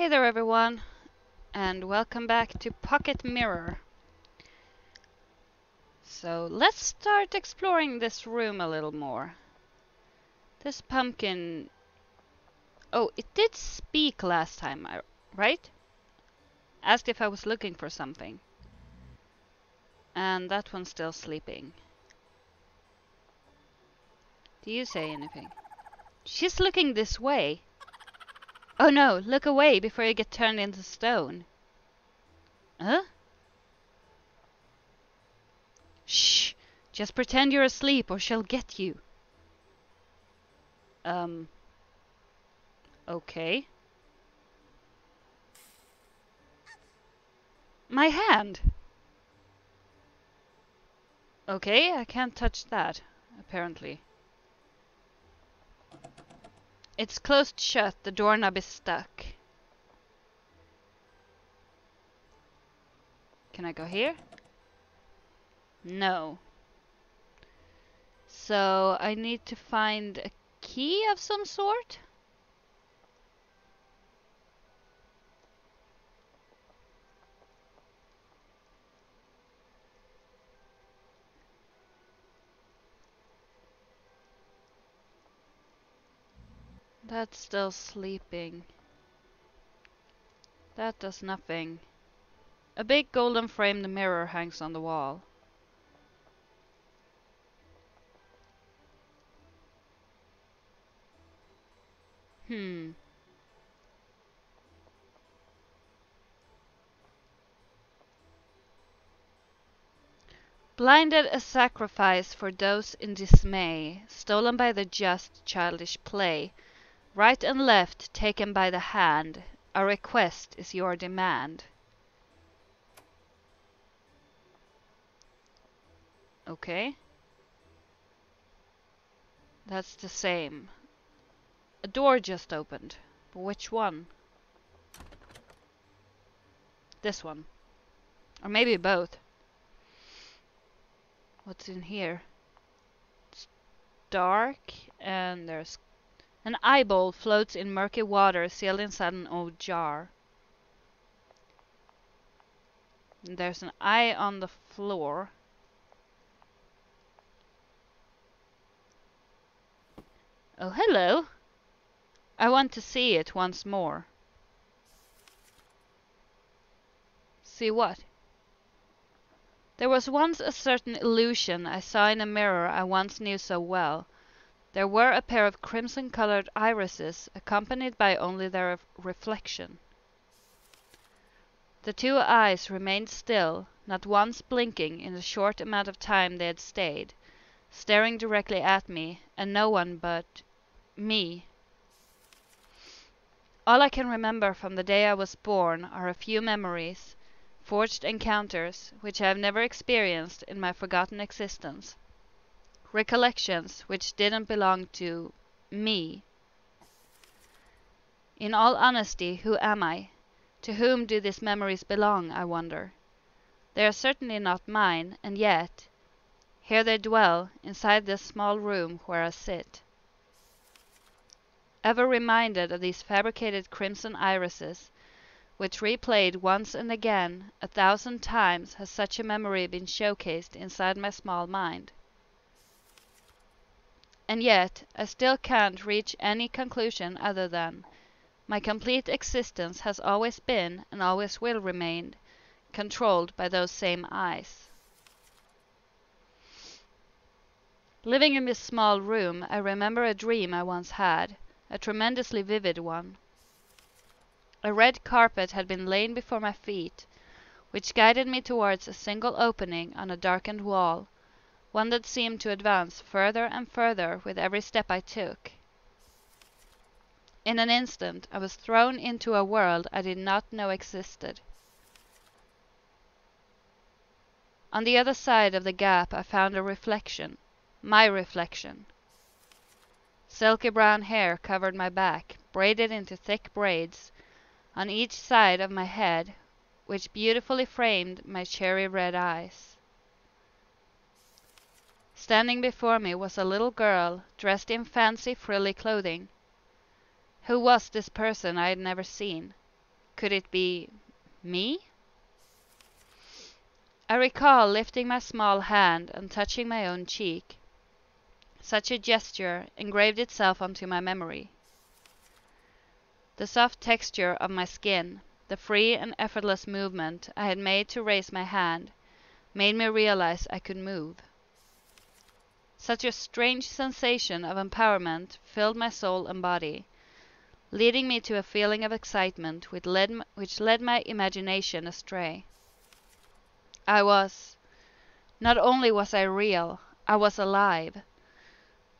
Hey there everyone, and welcome back to Pocket Mirror. So let's start exploring this room a little more. This pumpkin... Oh, it did speak last time, right? Asked if I was looking for something. And that one's still sleeping. Do you say anything? She's looking this way. Oh no, look away before you get turned into stone. Huh? Shh! Just pretend you're asleep or she'll get you. Um. Okay. My hand! Okay, I can't touch that, apparently. It's closed shut, the doorknob is stuck. Can I go here? No. So I need to find a key of some sort? That's still sleeping. That does nothing. A big golden framed mirror hangs on the wall. Hmm. Blinded a sacrifice for those in dismay, stolen by the just childish play, Right and left taken by the hand, a request is your demand. Okay. That's the same. A door just opened. But which one? This one. Or maybe both. What's in here? It's dark and there's an eyeball floats in murky water sealed inside an old jar. There's an eye on the floor. Oh, hello. I want to see it once more. See what? There was once a certain illusion I saw in a mirror I once knew so well. There were a pair of crimson-colored irises, accompanied by only their reflection. The two eyes remained still, not once blinking in the short amount of time they had stayed, staring directly at me, and no one but me. All I can remember from the day I was born are a few memories, forged encounters, which I have never experienced in my forgotten existence recollections which didn't belong to me. In all honesty, who am I? To whom do these memories belong, I wonder? They are certainly not mine, and yet here they dwell, inside this small room where I sit. Ever reminded of these fabricated crimson irises, which replayed once and again, a thousand times has such a memory been showcased inside my small mind. And yet I still can't reach any conclusion other than my complete existence has always been, and always will remain, controlled by those same eyes. Living in this small room, I remember a dream I once had, a tremendously vivid one. A red carpet had been laid before my feet, which guided me towards a single opening on a darkened wall, one that seemed to advance further and further with every step I took. In an instant I was thrown into a world I did not know existed. On the other side of the gap I found a reflection, my reflection. Silky brown hair covered my back, braided into thick braids, on each side of my head, which beautifully framed my cherry red eyes. Standing before me was a little girl, dressed in fancy, frilly clothing. Who was this person I had never seen? Could it be me? I recall lifting my small hand and touching my own cheek. Such a gesture engraved itself onto my memory. The soft texture of my skin, the free and effortless movement I had made to raise my hand, made me realize I could move. Such a strange sensation of empowerment filled my soul and body, leading me to a feeling of excitement which led, which led my imagination astray. I was not only was I real, I was alive.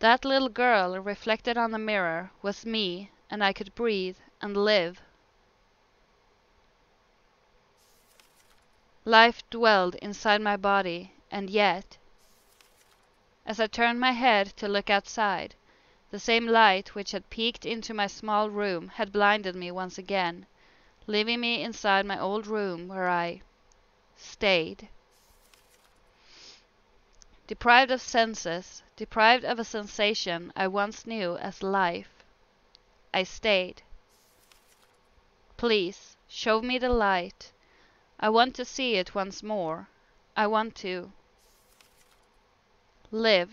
That little girl reflected on the mirror was me, and I could breathe and live. Life dwelled inside my body, and yet, as I turned my head to look outside, the same light which had peeked into my small room had blinded me once again, leaving me inside my old room where I stayed. Deprived of senses, deprived of a sensation I once knew as life, I stayed. Please, show me the light. I want to see it once more. I want to live.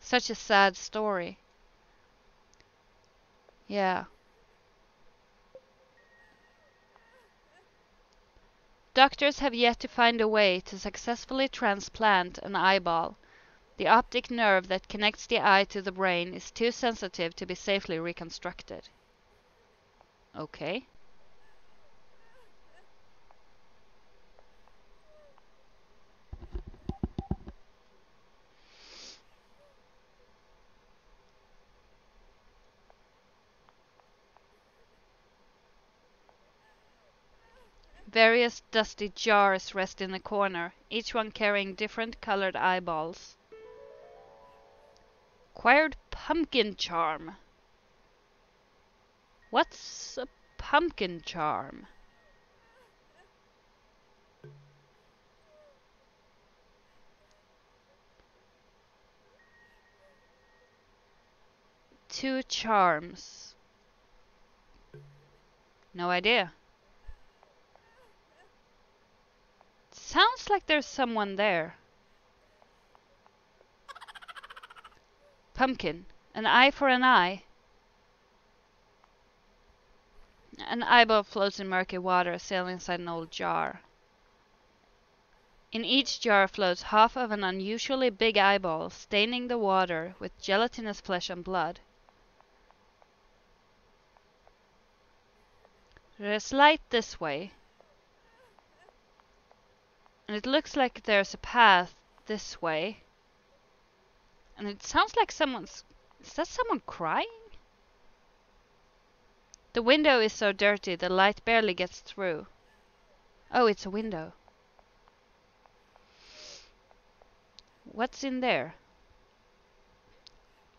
Such a sad story. Yeah. Doctors have yet to find a way to successfully transplant an eyeball. The optic nerve that connects the eye to the brain is too sensitive to be safely reconstructed. Okay. Various dusty jars rest in the corner, each one carrying different colored eyeballs. Acquired pumpkin charm. What's a pumpkin charm? Two charms. No idea. Sounds like there's someone there. Pumpkin. An eye for an eye. An eyeball floats in murky water, sailing inside an old jar. In each jar floats half of an unusually big eyeball, staining the water with gelatinous flesh and blood. There's light this way, and it looks like there's a path this way. And it sounds like someone's... Is that someone crying? The window is so dirty the light barely gets through. Oh, it's a window. What's in there?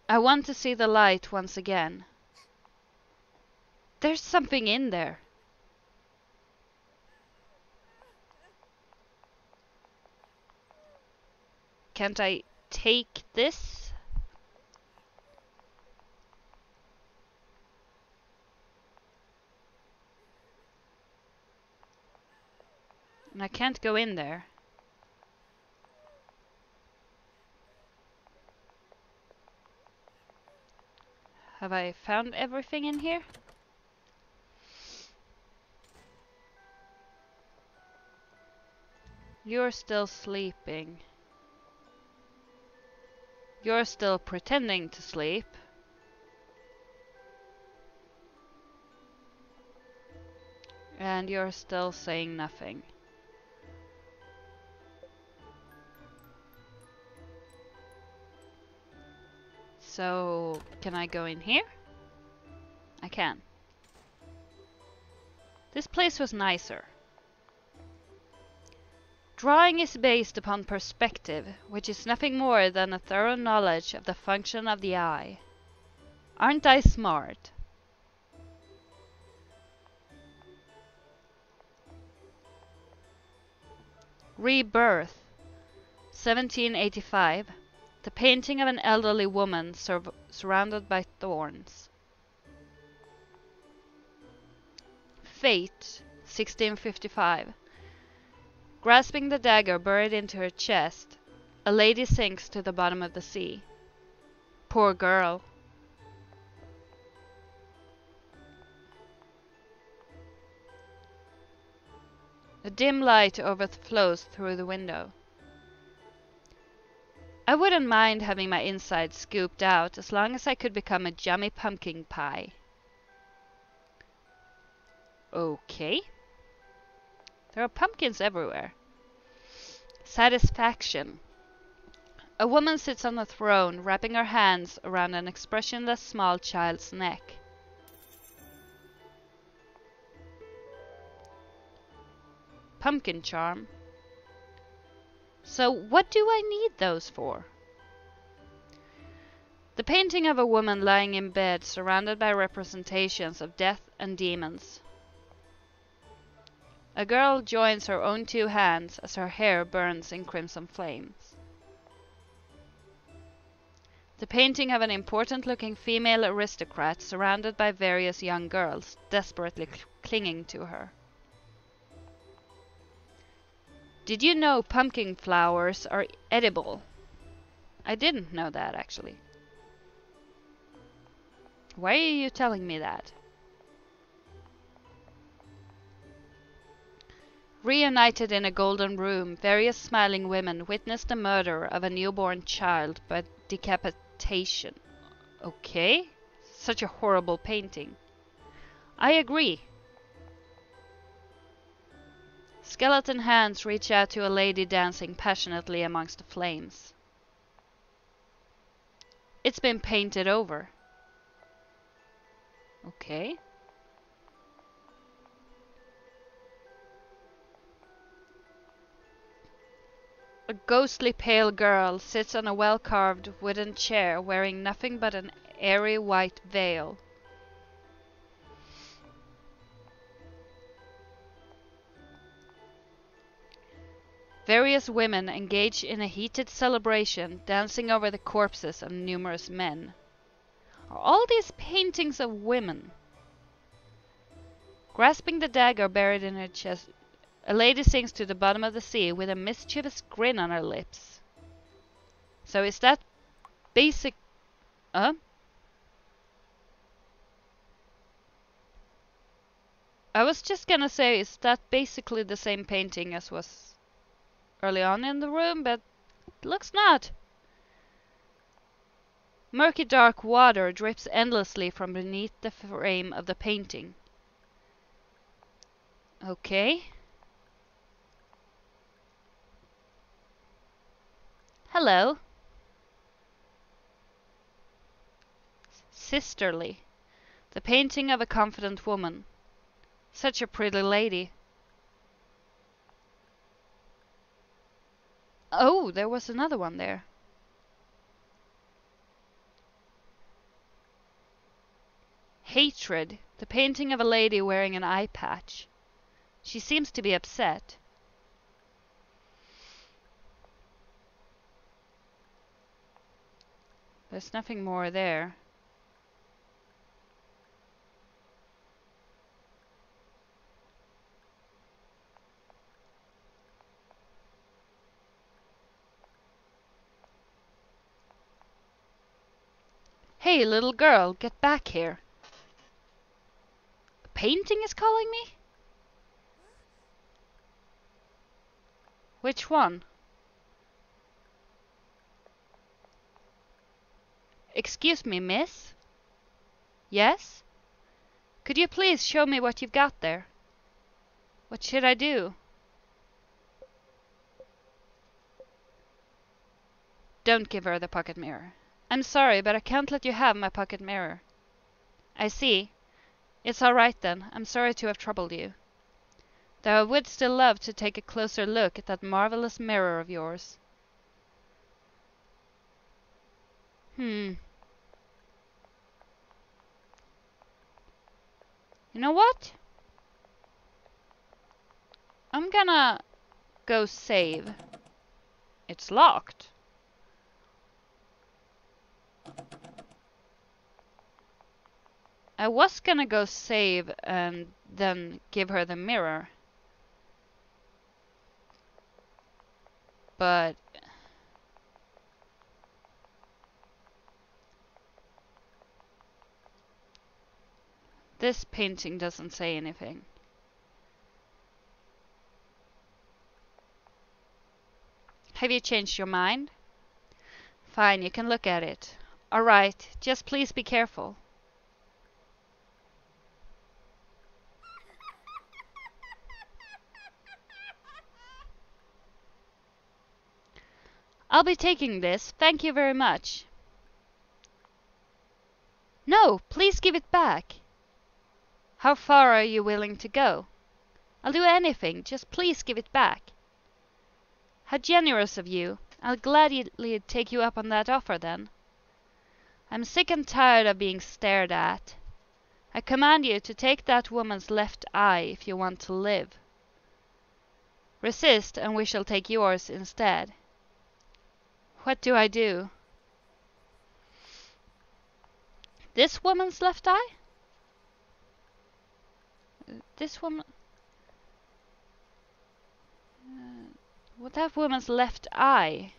I want to see the light once again. There's something in there. Can't I take this? And I can't go in there. Have I found everything in here? You're still sleeping. You're still pretending to sleep. And you're still saying nothing. So, can I go in here? I can. This place was nicer. Drawing is based upon perspective, which is nothing more than a thorough knowledge of the function of the eye. Aren't I smart? Rebirth 1785 The painting of an elderly woman sur surrounded by thorns. Fate 1655 Grasping the dagger buried into her chest, a lady sinks to the bottom of the sea. Poor girl. A dim light overflows through the window. I wouldn't mind having my insides scooped out as long as I could become a yummy pumpkin pie. Okay. There are pumpkins everywhere. Satisfaction. A woman sits on a throne, wrapping her hands around an expressionless small child's neck. Pumpkin charm. So what do I need those for? The painting of a woman lying in bed surrounded by representations of death and demons. A girl joins her own two hands as her hair burns in crimson flames. The painting of an important looking female aristocrat surrounded by various young girls, desperately clinging to her. Did you know pumpkin flowers are edible? I didn't know that actually. Why are you telling me that? Reunited in a golden room, various smiling women witness the murder of a newborn child by decapitation. Okay, such a horrible painting. I agree. Skeleton hands reach out to a lady dancing passionately amongst the flames. It's been painted over. Okay. A ghostly pale girl sits on a well-carved wooden chair wearing nothing but an airy white veil. Various women engage in a heated celebration, dancing over the corpses of numerous men. Are all these paintings of women? Grasping the dagger buried in her chest, a lady sinks to the bottom of the sea with a mischievous grin on her lips. So is that basic... Uh? I was just gonna say, is that basically the same painting as was early on in the room, but looks not. Murky dark water drips endlessly from beneath the frame of the painting. Okay. Hello. Sisterly. The painting of a confident woman. Such a pretty lady. Oh, there was another one there. Hatred. The painting of a lady wearing an eye patch. She seems to be upset. There's nothing more there. Hey, little girl, get back here. A painting is calling me? Which one? Excuse me, miss? Yes? Could you please show me what you've got there? What should I do? Don't give her the pocket mirror. I'm sorry, but I can't let you have my pocket mirror. I see. It's all right then. I'm sorry to have troubled you. Though I would still love to take a closer look at that marvelous mirror of yours. Hmm. You know what? I'm gonna go save. It's locked. I was gonna go save and then give her the mirror. But this painting doesn't say anything. Have you changed your mind? Fine, you can look at it. Alright, just please be careful. I'll be taking this, thank you very much. No, please give it back. How far are you willing to go? I'll do anything, just please give it back. How generous of you. I'll gladly take you up on that offer then. I'm sick and tired of being stared at. I command you to take that woman's left eye if you want to live. Resist, and we shall take yours instead. What do I do? This woman's left eye? This woman... Uh, what that woman's left eye?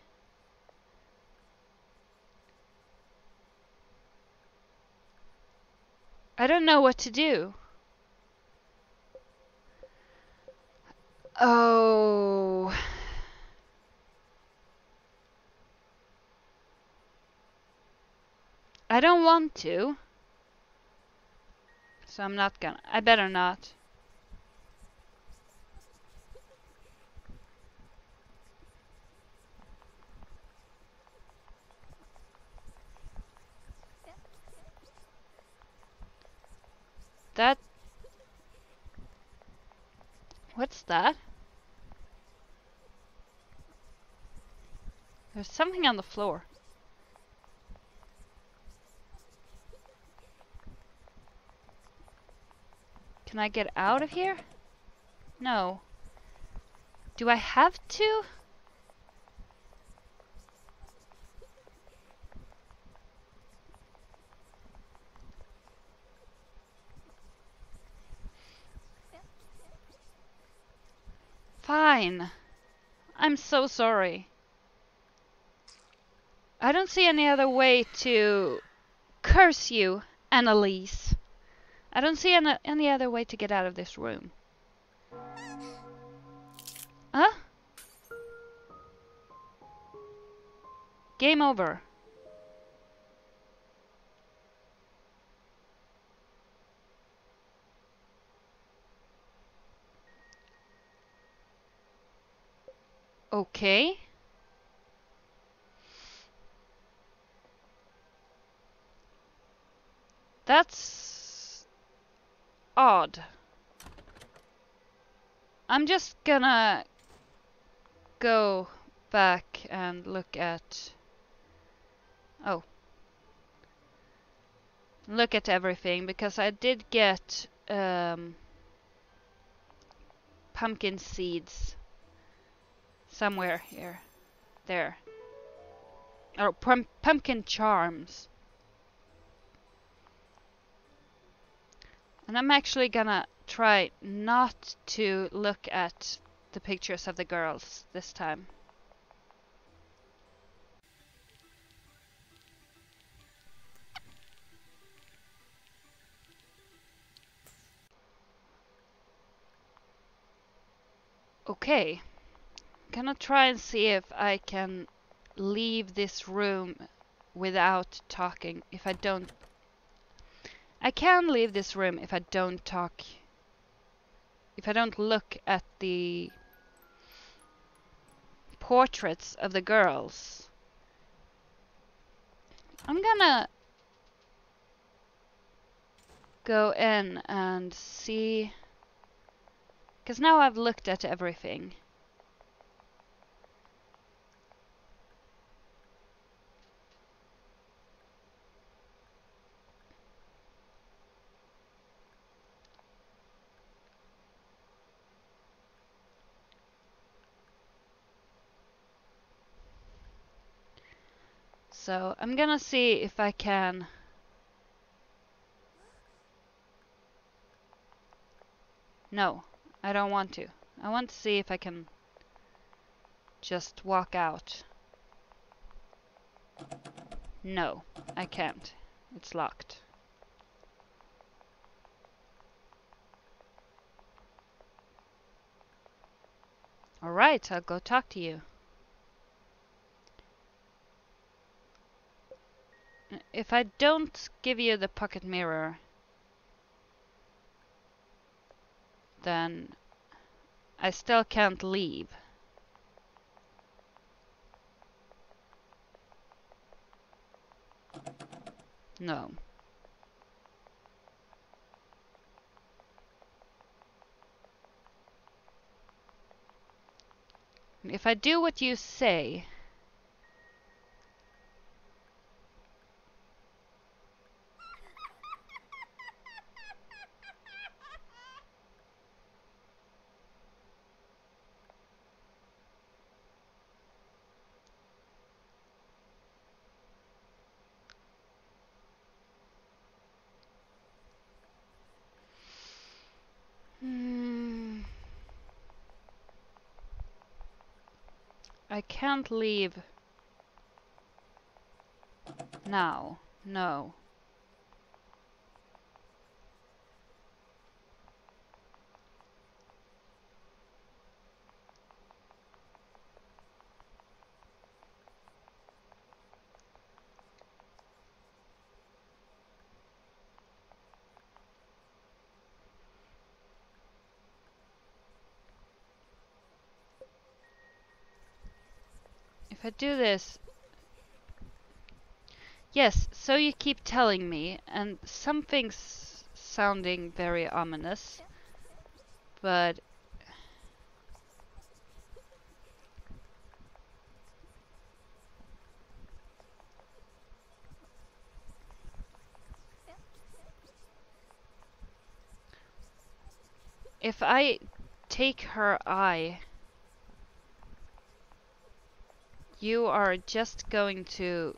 I don't know what to do. Oh. I don't want to. So I'm not gonna. I better not. That... What's that? There's something on the floor. Can I get out of here? No. Do I have to? Fine. I'm so sorry. I don't see any other way to curse you, Annalise. I don't see any, any other way to get out of this room. Huh? Game over. Okay. That's odd. I'm just gonna go back and look at oh look at everything because I did get um, pumpkin seeds somewhere here. There. Oh, pum pumpkin charms. And I'm actually gonna try not to look at the pictures of the girls this time. Okay gonna try and see if I can leave this room without talking. If I don't... I can leave this room if I don't talk. If I don't look at the portraits of the girls. I'm gonna go in and see... Because now I've looked at everything. So I'm gonna see if I can No, I don't want to. I want to see if I can just walk out. No, I can't. It's locked. Alright, I'll go talk to you. If I don't give you the pocket mirror, then I still can't leave. No. If I do what you say, I can't leave now. No. If I do this... Yes, so you keep telling me, and something's sounding very ominous, but... If I take her eye you are just going to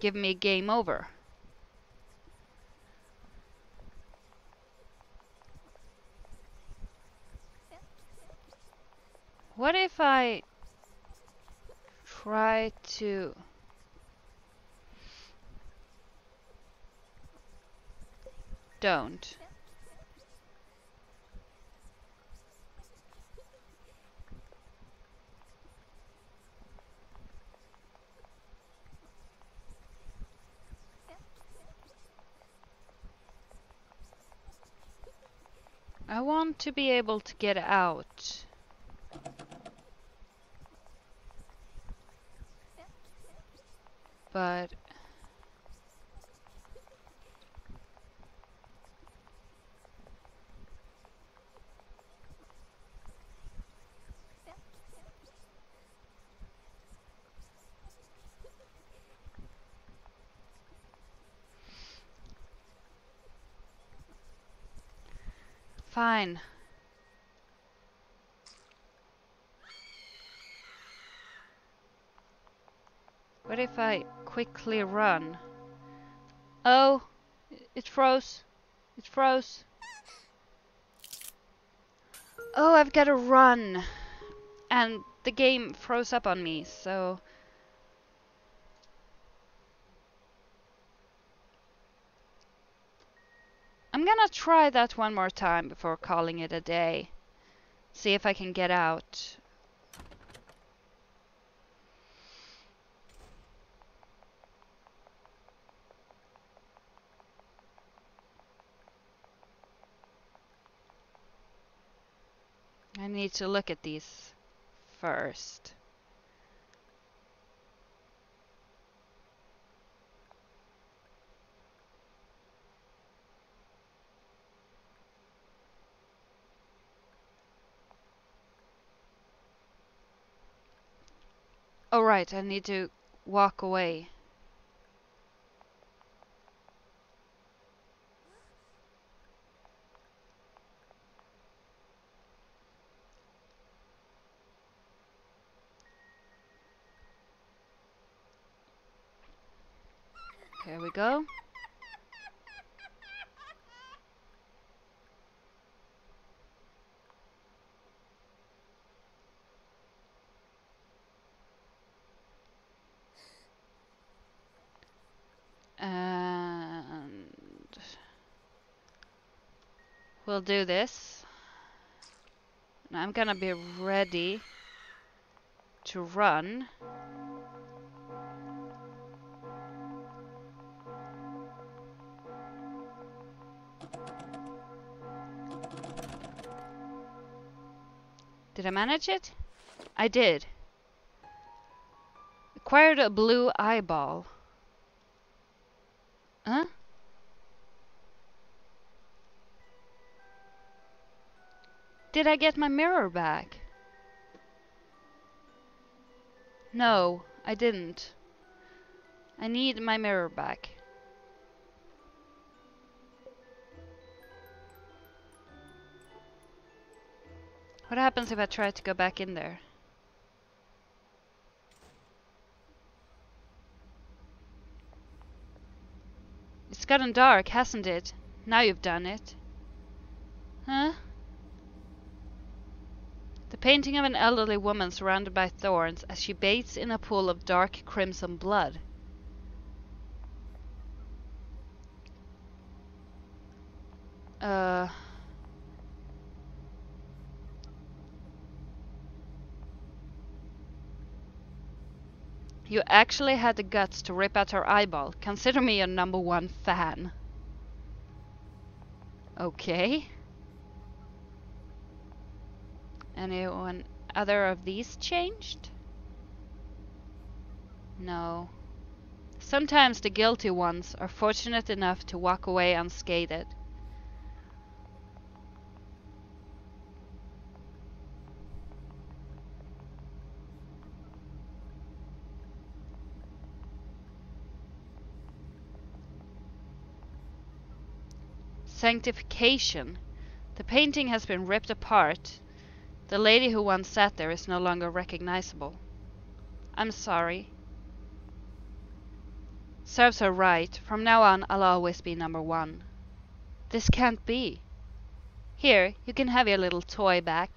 give me game over. What if I try to... Don't. I want to be able to get out. But Fine. What if I quickly run? Oh, it froze. It froze. Oh, I've got to run. And the game froze up on me, so... I'm gonna try that one more time before calling it a day. See if I can get out. I need to look at these first. Oh right, I need to walk away. Here we go. We'll do this. And I'm gonna be ready to run. Did I manage it? I did. Acquired a blue eyeball. Huh? Did I get my mirror back? No, I didn't. I need my mirror back. What happens if I try to go back in there? It's gotten dark, hasn't it? Now you've done it. Huh? The painting of an elderly woman surrounded by thorns as she bathes in a pool of dark crimson blood. Uh... You actually had the guts to rip out her eyeball. Consider me your number one fan. Okay. Anyone other of these changed? No. Sometimes the guilty ones are fortunate enough to walk away unscathed. Sanctification. The painting has been ripped apart. The lady who once sat there is no longer recognizable. I'm sorry. Serves her right. From now on, I'll always be number one. This can't be. Here, you can have your little toy back.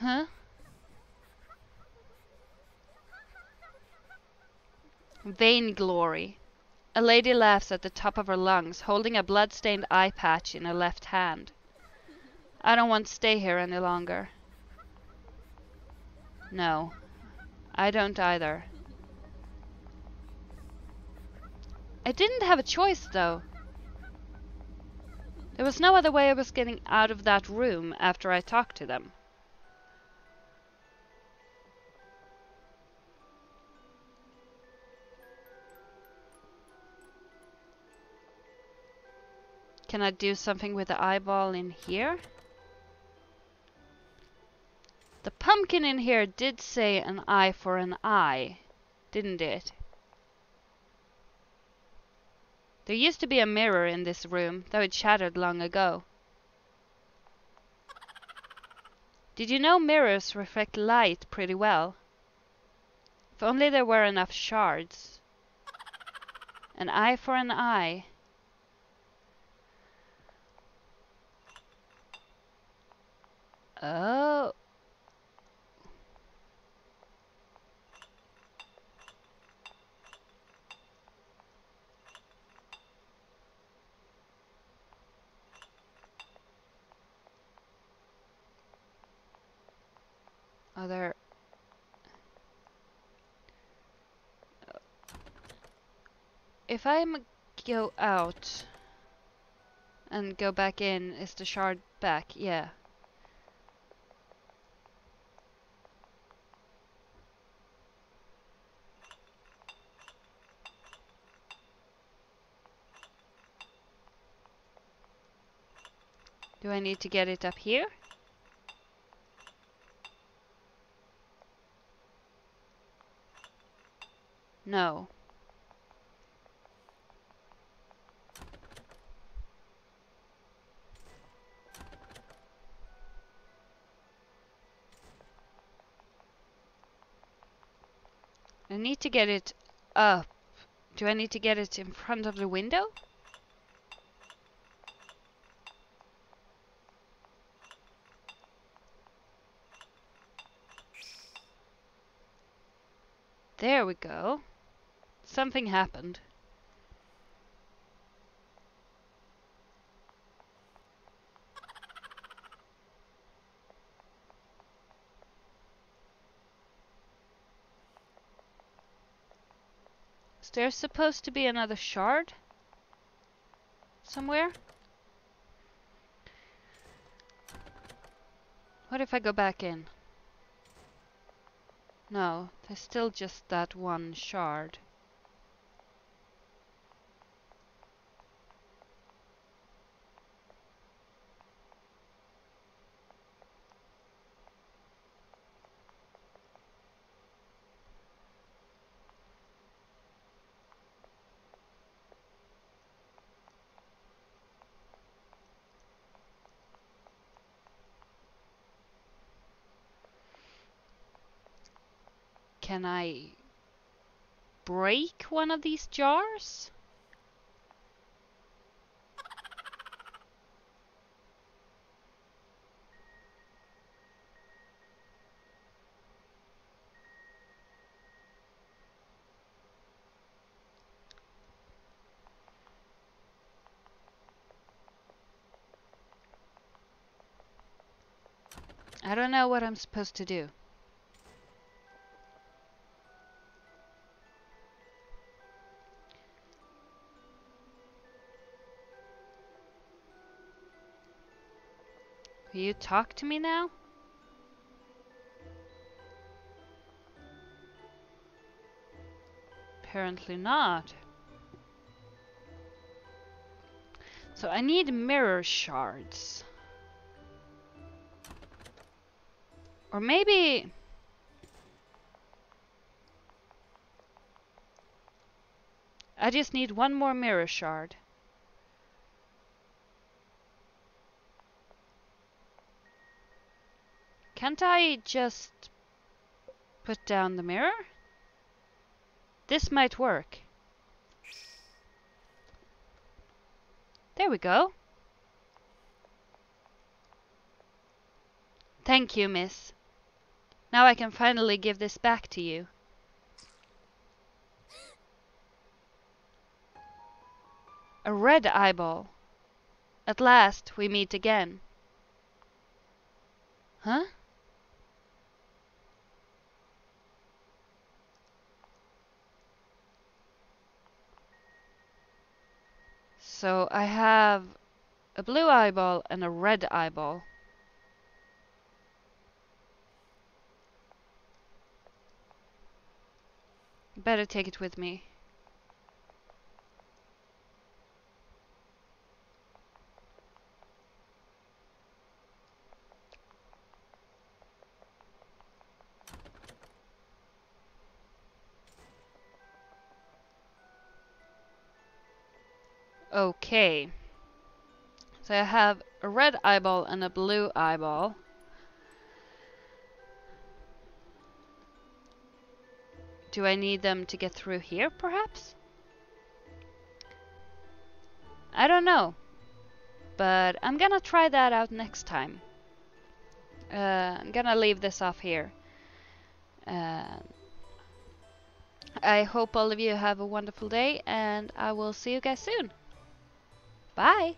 Huh? Vainglory. A lady laughs at the top of her lungs, holding a blood-stained eye patch in her left hand. I don't want to stay here any longer. No, I don't either. I didn't have a choice, though. There was no other way I was getting out of that room after I talked to them. Can I do something with the eyeball in here? The pumpkin in here did say an eye for an eye, didn't it? There used to be a mirror in this room, though it shattered long ago. Did you know mirrors reflect light pretty well? If only there were enough shards. An eye for an eye. Oh. Other. If I go out and go back in, is the shard back? Yeah. Do I need to get it up here? No. I need to get it up. Do I need to get it in front of the window? There we go. Something happened. Is there supposed to be another shard? Somewhere? What if I go back in? No, there's still just that one shard. Can I break one of these jars? I don't know what I'm supposed to do. You talk to me now? Apparently not. So I need mirror shards. Or maybe... I just need one more mirror shard. Can't I just put down the mirror? This might work. There we go. Thank you, miss. Now I can finally give this back to you. A red eyeball. At last we meet again. Huh? So I have a blue eyeball and a red eyeball. Better take it with me. Okay. So I have a red eyeball and a blue eyeball. Do I need them to get through here, perhaps? I don't know. But I'm gonna try that out next time. Uh, I'm gonna leave this off here. Uh, I hope all of you have a wonderful day and I will see you guys soon. Bye.